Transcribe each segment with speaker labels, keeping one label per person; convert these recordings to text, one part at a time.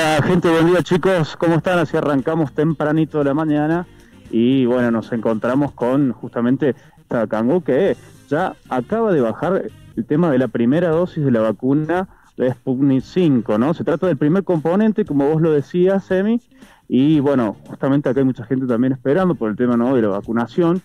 Speaker 1: Hola gente, buen día chicos, ¿cómo están? Así arrancamos tempranito de la mañana y bueno, nos encontramos con justamente esta Cangú que ya acaba de bajar el tema de la primera dosis de la vacuna de Sputnik 5, ¿no? Se trata del primer componente, como vos lo decías, Emi, y bueno, justamente acá hay mucha gente también esperando por el tema ¿no? de la vacunación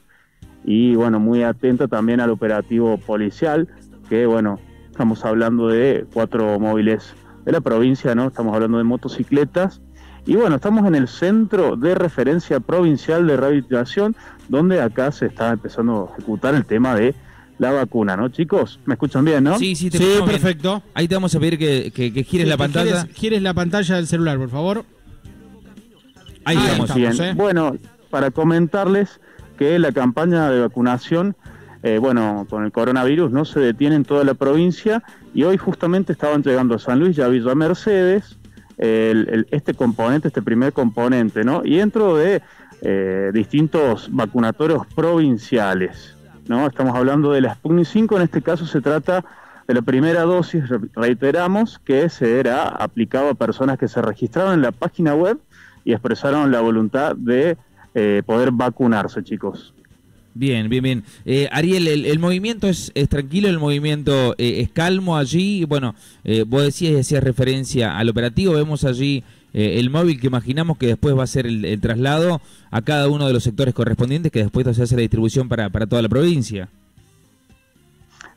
Speaker 1: y bueno, muy atenta también al operativo policial, que bueno, estamos hablando de cuatro móviles de la provincia, ¿no? Estamos hablando de motocicletas. Y bueno, estamos en el centro de referencia provincial de rehabilitación, donde acá se está empezando a ejecutar el tema de la vacuna, ¿no, chicos? ¿Me escuchan bien, no?
Speaker 2: Sí, sí, te
Speaker 3: Sí,
Speaker 2: bien.
Speaker 3: perfecto.
Speaker 2: Ahí te vamos a pedir que, que, que gires
Speaker 3: Sí,
Speaker 2: la
Speaker 3: que
Speaker 2: pantalla.
Speaker 3: Gires, gires la pantalla del celular, por favor.
Speaker 2: Ahí
Speaker 3: Ahí
Speaker 2: estamos.
Speaker 1: Bien.
Speaker 3: ¿eh?
Speaker 1: Bueno, para comentarles que la campaña de vacunación, eh, bueno, con el coronavirus no se detiene en toda la provincia y hoy justamente estaban llegando a San Luis y a Villa Mercedes el- este componente, este primer componente, ¿no? Y dentro de eh, distintos vacunatorios provinciales, ¿no? Estamos hablando de la Sputnik 5, en este caso se trata de la primera dosis, re- reiteramos, que será aplicado a personas que se registraron en la página web y expresaron la voluntad de eh, poder vacunarse, chicos.
Speaker 2: Bien, bien, bien. Eh, Ariel, el, el movimiento es, es tranquilo, el movimiento eh, es calmo allí. Bueno, eh, vos decías hacías referencia al operativo. Vemos allí eh, el móvil que imaginamos que después va a ser el, el traslado a cada uno de los sectores correspondientes, que después se hace la distribución para, para toda la provincia.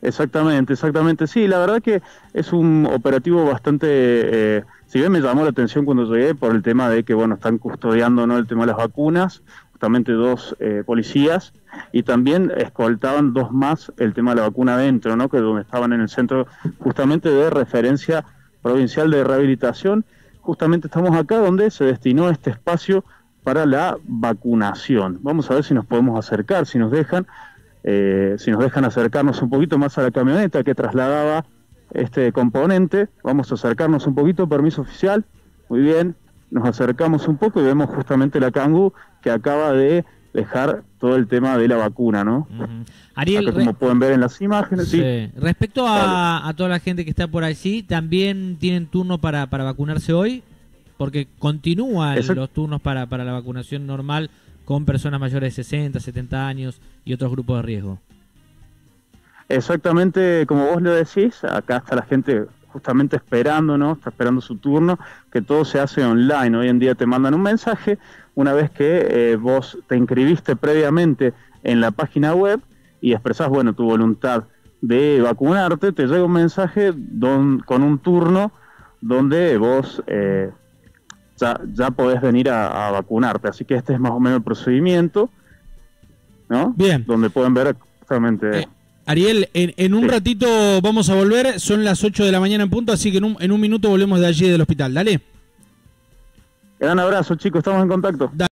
Speaker 1: Exactamente, exactamente. Sí, la verdad que es un operativo bastante, eh, si bien me llamó la atención cuando llegué por el tema de que, bueno, están custodiando ¿no? el tema de las vacunas, justamente dos eh, policías, y también escoltaban dos más el tema de la vacuna adentro, ¿no? que donde estaban en el centro justamente de referencia provincial de rehabilitación. Justamente estamos acá donde se destinó este espacio para la vacunación. Vamos a ver si nos podemos acercar, si nos dejan. Eh, si nos dejan acercarnos un poquito más a la camioneta que trasladaba este componente, vamos a acercarnos un poquito, permiso oficial, muy bien, nos acercamos un poco y vemos justamente la Kangoo que acaba de dejar todo el tema de la vacuna, ¿no?
Speaker 4: Ariel,
Speaker 1: Acá, como pueden ver en las imágenes, sí.
Speaker 4: sí. respecto a, a toda la gente que está por allí, ¿también tienen turno para, para vacunarse hoy? Porque continúan los turnos para, para la vacunación normal con personas mayores de 60, 70 años y otros grupos de riesgo.
Speaker 1: Exactamente como vos lo decís, acá está la gente justamente esperando, ¿no? Está esperando su turno, que todo se hace online. Hoy en día te mandan un mensaje una vez que eh, vos te inscribiste previamente en la página web y expresás, bueno, tu voluntad de vacunarte, te llega un mensaje don- con un turno donde vos eh, ya, ya podés venir a, a vacunarte. Así que este es más o menos el procedimiento, ¿no?
Speaker 3: Bien.
Speaker 1: Donde pueden ver justamente...
Speaker 3: Eh, Ariel, en, en un
Speaker 1: Sí.
Speaker 3: ratito vamos a volver. Son las 8 de la mañana en punto, así que en un, en un minuto volvemos de allí del hospital. Dale.
Speaker 1: Gran abrazo, chicos, estamos en contacto.